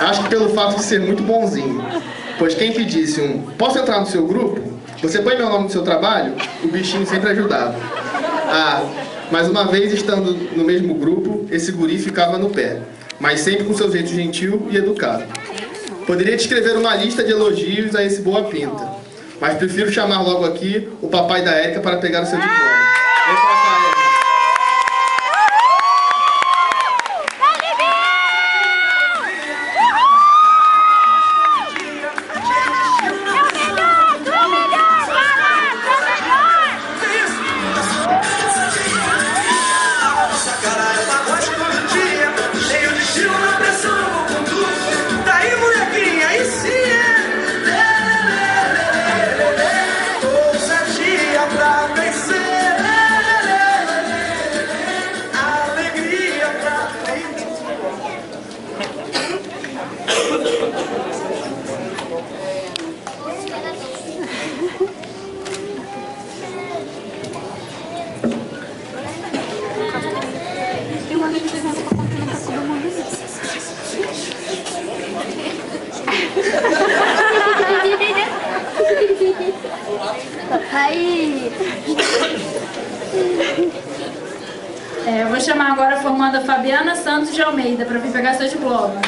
Acho que pelo fato de ser muito bonzinho. Pois quem pedisse um posso entrar no seu grupo? Você põe meu nome no seu trabalho? O bichinho sempre ajudava. Ah, mas uma vez estando no mesmo grupo, esse guri ficava no pé, mas sempre com seu jeito gentil e educado. Poderia descrever uma lista de elogios a esse boa pinta, mas prefiro chamar logo aqui o papai da Érica para pegar o seu diploma. Aí. É, eu vou chamar agora a formanda Fabiana Santos de Almeida para vir pegar seu diploma.